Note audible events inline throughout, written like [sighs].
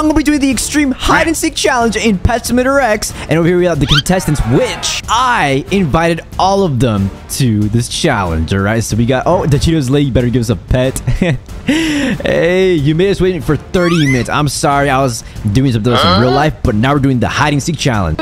I'm gonna be doing the extreme hide and seek challenge in Pet Simulator X. And over here we have the contestants, which I invited all of them to this challenge. All right, so we got, oh, the Cheetos lady better give us a pet. [laughs] hey, you made us waiting for 30 minutes. I'm sorry, I was doing some of those in real life, but now we're doing the hide and seek challenge.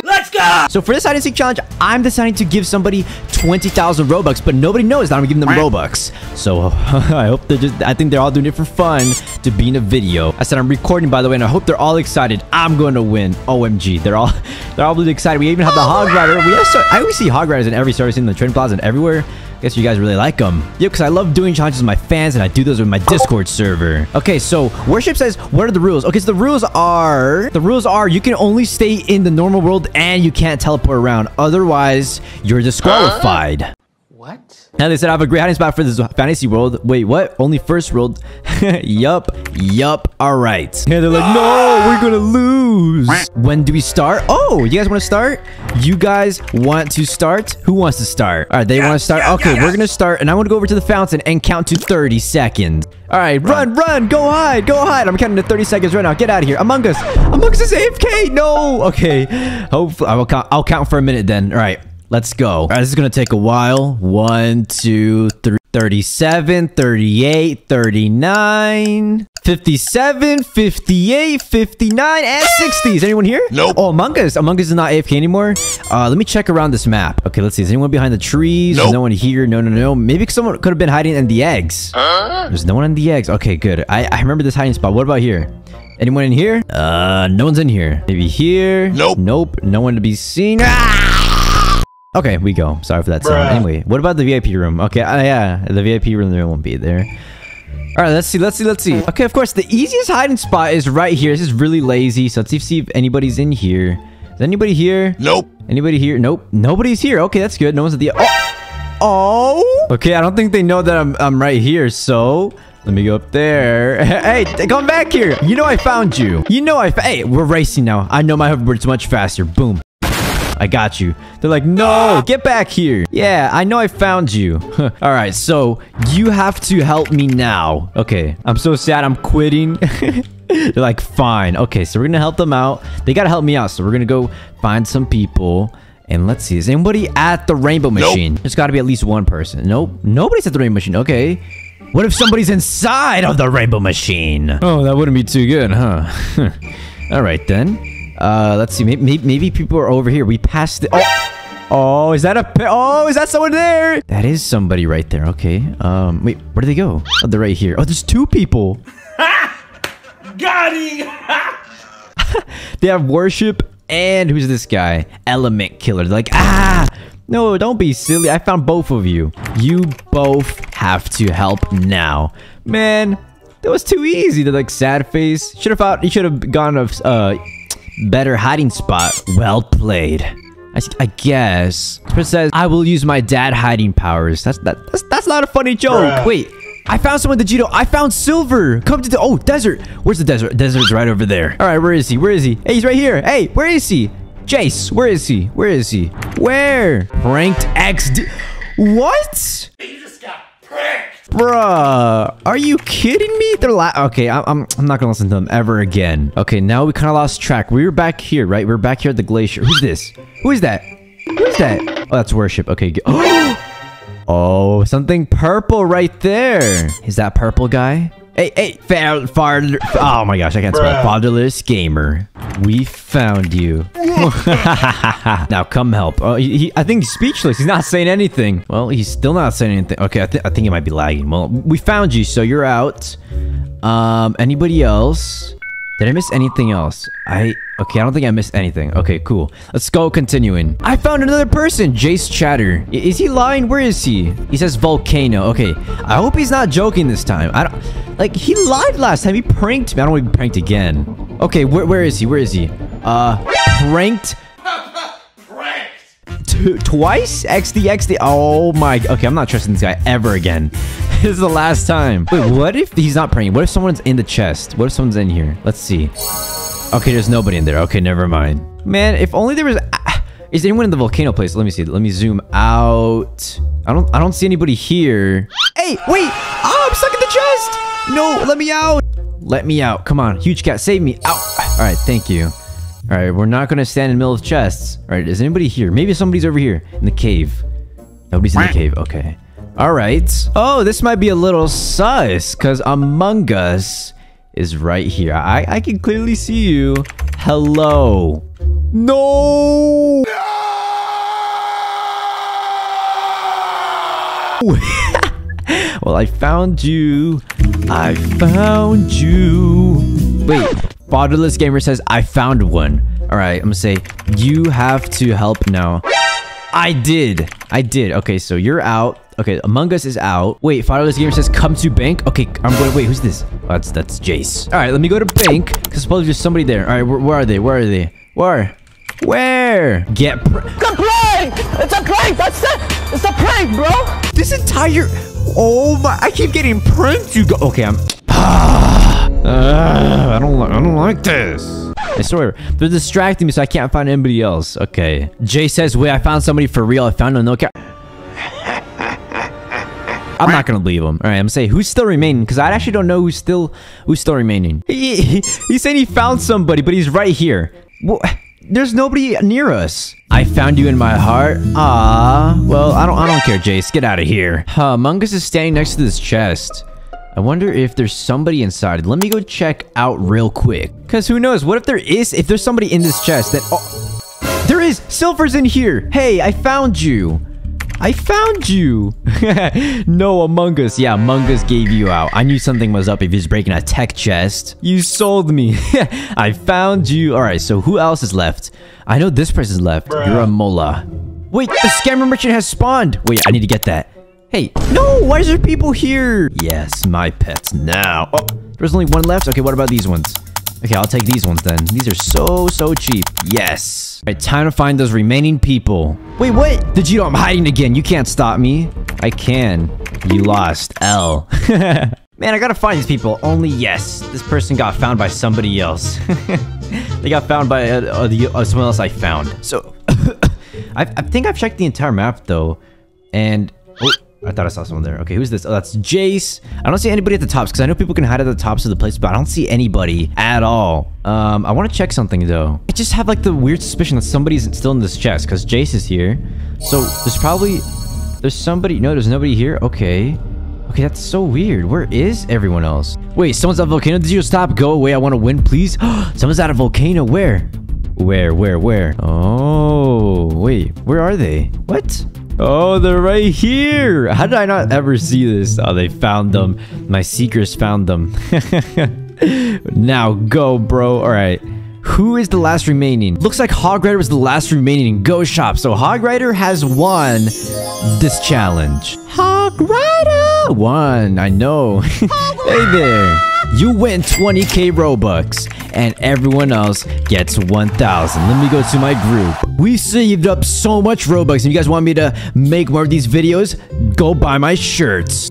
So for this hide and seek challenge, I'm deciding to give somebody 20,000 Robux, but nobody knows that I'm giving them Robux. So [laughs] I hope they're just, I think they're all doing it for fun to be in a video. I said I'm recording, by the way, and I hope they're all excited. I'm going to win. OMG. They're all, [laughs] they're all really excited. We even have the Hog Rider. We have so, I always see Hog Riders in every service in the train plaza and everywhere. Guess you guys really like them. Yeah, because I love doing challenges with my fans and I do those with my Discord server. Okay, so Worship says, what are the rules? Okay, so the rules are, the rules are you can only stay in the normal world and you can't teleport around. Otherwise, you're disqualified. What? Now they said I have a great hiding spot for this fantasy world. Wait, what? Only first world? [laughs] yup. Yup. All right. And they're like, no, we're gonna lose. When do we start? Oh, you guys want to start? You guys want to start? Who wants to start? All right, they want to start. Okay, we're gonna start, and I'm gonna go over to the fountain and count to 30 seconds. All right, run, run, go hide, go hide. I'm counting to 30 seconds right now. Get out of here. Among Us. Among Us is AFK. No. Okay. Hopefully, I will count. I'll count for a minute then. All right. Let's go. All right, this is going to take a while. One, two, three, 37, 38, 39, 57, 58, 59, and 60. Is anyone here? Nope. Oh, Among Us. Among Us is not AFK anymore. Uh, let me check around this map. Okay, let's see. Is anyone behind the trees? There's Nope. no one here. No, no, no. Maybe someone could have been hiding in the eggs. There's no one in the eggs. Okay, good. I, I remember this hiding spot. What about here? Anyone in here? Uh, no one's in here. Maybe here? Nope. Nope. No one to be seen. Ah! Okay, we go. Sorry for that sound. Bruh. Anyway, what about the VIP room? Okay, uh, yeah, the VIP room there won't be there. All right, let's see, let's see, let's see. Okay, of course, the easiest hiding spot is right here. This is really lazy, so let's see, see if anybody's in here. Is anybody here? Nope. Anybody here? Nope. Nobody's here. Okay, that's good. No one's at the... Oh! Oh! Okay, I don't think they know that I'm, I'm right here, so... Let me go up there. [laughs] Hey, come back here. You know I found you. You know I... Hey, we're racing now. I know my hoverboard's much faster. Boom. I got you. They're like, no, ah! get back here. Yeah, I know I found you. [laughs] All right, so you have to help me now. Okay, I'm so sad I'm quitting. [laughs] They're like, fine. Okay, so we're gonna help them out. They gotta help me out, so we're gonna go find some people. And let's see, is anybody at the rainbow machine? There's gotta be at least one person. Nope, nobody's at the rainbow machine. Okay. What if somebody's inside of the rainbow machine? Oh, that wouldn't be too good, huh? [laughs] All right, then. Uh, let's see. Maybe, maybe, people are over here. We passed the... Oh! Oh, is that a... Oh, is that someone there? That is somebody right there. Okay. Um, wait, where do they go? Oh, they're right here. Oh, there's two people. [laughs] Got him! [laughs] They have worship and who's this guy? Element killer. They're like, ah, no, don't be silly. I found both of you. You both have to help now. Man, that was too easy. They're like sad face. Should have thought you should have gone a uh, better hiding spot. Well played. I, I guess. It says, I will use my dad hiding powers. That's that, that's, that's not a funny joke. Bruh. Wait, I found someone, Digito. I found Silver. Come to the... Oh, desert. Where's the desert? Desert's right over there. All right, where is he? Where is he? Hey, he's right here. Hey, where is he? Jace, where is he? Where is he? Where? Pranked XD... What? You just got pranked! Bruh, are you kidding me? They're la- Okay, I- I'm, I'm not gonna listen to them ever again. Okay, now we kind of lost track. We were back here, right? We were back here at the glacier. Who's this? Who is that? Who is that? Oh, that's worship. Okay. [gasps] Oh, something purple right there. Is that purple guy? Hey, hey, fa- father. Oh my gosh, I can't spell. Fatherless gamer. We found you. [laughs] now come help. Oh, he, he- I think he's speechless. He's not saying anything. Well, he's still not saying anything. Okay, I, thi- I think he might be lagging. Well, we found you, so you're out. Um, anybody else? Did I miss anything else? I okay. I don't think I missed anything. Okay, cool. Let's go. Continuing. I found another person. Jace Chatter. I- Is he lying? Where is he? He says volcano. Okay. I hope he's not joking this time. I don't like. He lied last time. He pranked me. I don't want to be pranked again. Okay. Where where is he? Where is he? Uh, pranked Pranked! twice? XD, XD. Oh my. Okay, I'm not trusting this guy ever again. [laughs] this is the last time. Wait, what if he's not praying? What if someone's in the chest? What if someone's in here? Let's see. Okay, there's nobody in there. Okay, never mind. Man, if only there was. ah, Is anyone in the volcano place? Let me see. Let me zoom out. I don't. I don't see anybody here. Hey, wait! Oh, I'm stuck in the chest. No, let me out. Let me out. Come on, huge cat, save me. Ow. All right, thank you. All right, we're not gonna stand in the middle of chests. All right, is anybody here? Maybe somebody's over here in the cave. Nobody's in the cave. Okay. All right. Oh, this might be a little sus because Among Us is right here. I I can clearly see you. Hello. No. [laughs] well, I found you. I found you. Wait, Fatherless Gamer says, I found one. All right, I'm gonna say, you have to help now. I did. I did. Okay, so you're out. Okay, Among Us is out. Wait, Fatherless Gamer says, come to bank. Okay, I'm going, wait, who's this? Oh, that's, that's Jace. All right, let me go to bank, because suppose there's somebody there. All right, where, where are they? Where are they? Where? Where? Get It's a prank! It's a prank! That's it! It's a prank, bro! This entire... Oh my... I keep getting pranked, you go... Okay, I'm... [sighs] Uh, I don't like. I don't like this. I swear, they're distracting me, so I can't find anybody else. Okay. Jay says, "Wait, I found somebody for real. I found a no cap." I'm not gonna leave him. All right, I'm gonna say who's still remaining because I actually don't know who's still who's still remaining. He, [laughs] he, he said he found somebody, but he's right here. Well, there's nobody near us. I found you in my heart. Ah, well, I don't I don't care, Jace. Get out of here. Huh, Among Us is standing next to this chest. I wonder if there's somebody inside. Let me go check out real quick. Because who knows? What if there is? If there's somebody in this chest that... Oh, there is! Silver's in here! Hey, I found you! I found you! [laughs] no, Among Us. Yeah, Among Us gave you out. I knew something was up if he's breaking a tech chest. You sold me. [laughs] I found you. Alright, so who else is left? I know this person's left. You're a Mola. Wait, the scammer merchant has spawned! Wait, I need to get that. Hey, no, why is there people here? Yes, my pets now. Oh, there's only one left. Okay, what about these ones? Okay, I'll take these ones then. These are so, so cheap. Yes. All right, time to find those remaining people. Wait, what? Digito, I'm hiding again. You can't stop me. I can. You lost. L. [laughs] Man, I gotta find these people. Only yes. This person got found by somebody else. [laughs] they got found by uh, uh, the, uh, someone else I found. So, [coughs] I, I think I've checked the entire map though. And... Oh, I thought I saw someone there. Okay, who's this? Oh, that's Jace. I don't see anybody at the tops because I know people can hide at the tops of the place, but I don't see anybody at all. Um, I want to check something though. I just have like the weird suspicion that somebody's still in this chest because Jace is here. So there's probably there's somebody. No, there's nobody here. Okay. Okay, that's so weird. Where is everyone else? Wait, someone's at a volcano. Did you stop? Go away. I want to win, please. [gasps] someone's at a volcano. Where? Where? Where? Where? Oh, wait. Where are they? What? Oh, they're right here. How did I not ever see this? Oh, they found them. My seekers found them. [laughs] now go, bro. All right. Who is the last remaining? Looks like Hog Rider was the last remaining in Ghost Shop. So Hog Rider has won this challenge. Hog Rider won. I know. [laughs] hey there. You win 20k Robux and everyone else gets 1000. Let me go to my group. We saved up so much Robux. If you guys want me to make more of these videos, go buy my shirts.